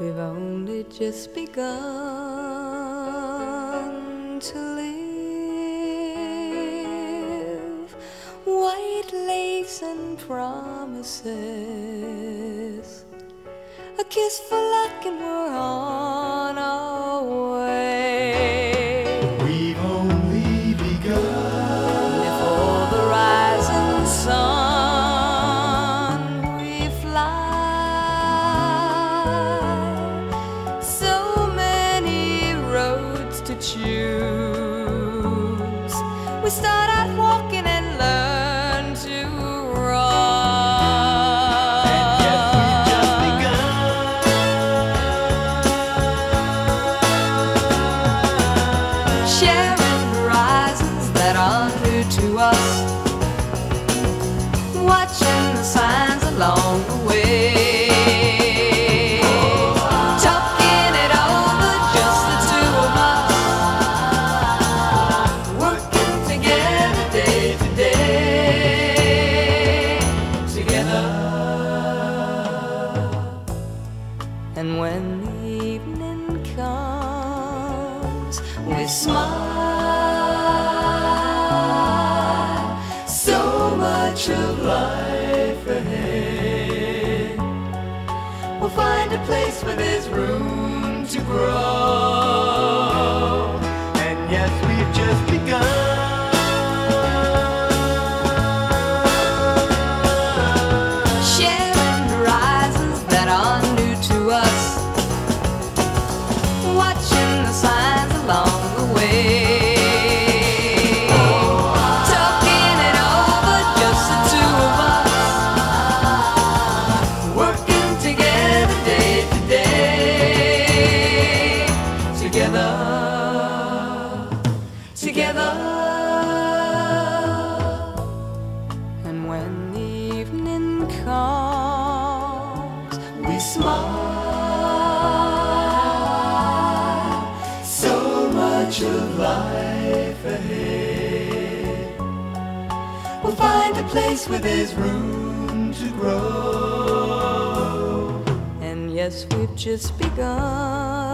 We've only just begun to live. White lace and promises. A kiss for luck, and we're on to when the evening comes, we smile. So much of life ahead. We'll find a place where there's room to grow. Together. And when the evening comes, we smile. So much of life ahead. We'll find a place where there's room to grow. And yes, we've just begun.